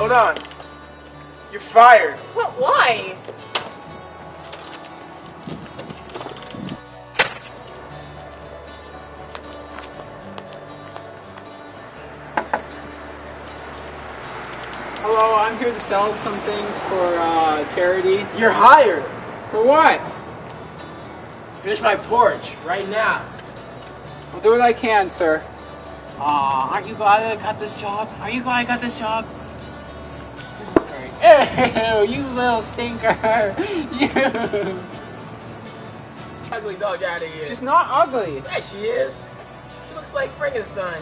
Hold on. You're fired. What? Why? Hello, I'm here to sell some things for uh, charity. You're hired. For what? Finish my porch right now. I'll do what I can, sir. Aw, aren't you glad I got this job? Are you glad I got this job? Ew, you little stinker. You. Ugly dog out of here. She's not ugly. Yeah, she is. She looks like Frankenstein.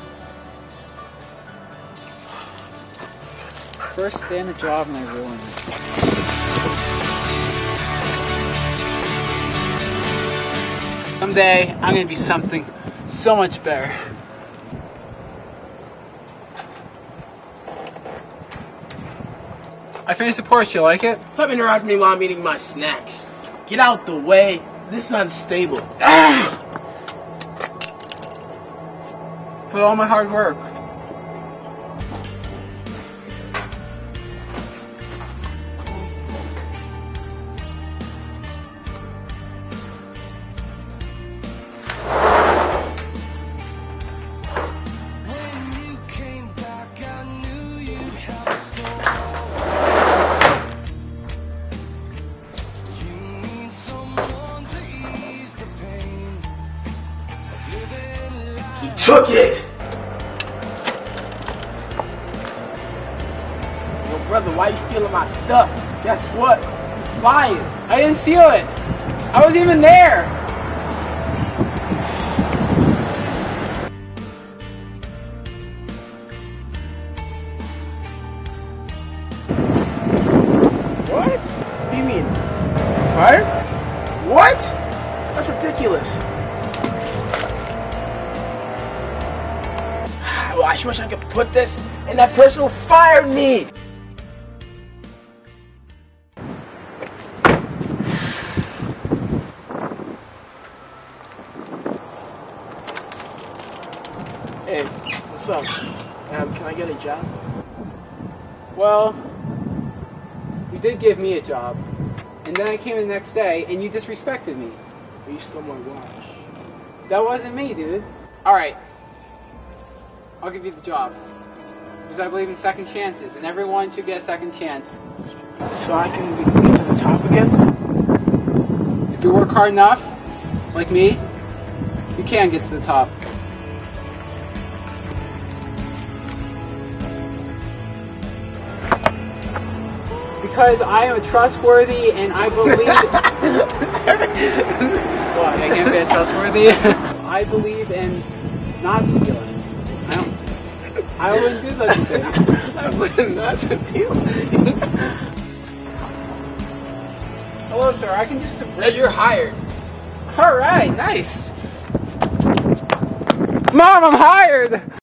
First day in the job and I ruined it. Someday, I'm gonna be something so much better. I finished the porch, you like it? Stop interrupting me while I'm eating my snacks. Get out the way. This is unstable. Ah! For all my hard work. He took it. Yo, brother, why you stealing my stuff? Guess what? You fired. I didn't steal it. I wasn't even there. What? What you mean? Fired? What? That's ridiculous. Well, I wish I could put this in that person who fired me. Hey, what's up? Um, can I get a job? Well, you did give me a job. And then I came the next day and you disrespected me. Well, you stole my watch. That wasn't me, dude. Alright. I'll give you the job. Because I believe in second chances, and everyone should get a second chance. So I can get to the top again? If you work hard enough, like me, you can get to the top. Because I am trustworthy and I believe. what? I can't be trustworthy. I believe in not stealing. I wouldn't do such a thing. I wouldn't. That's a deal. Hello, sir. I can just. yeah, you're hired. All right, nice. Mom, I'm hired.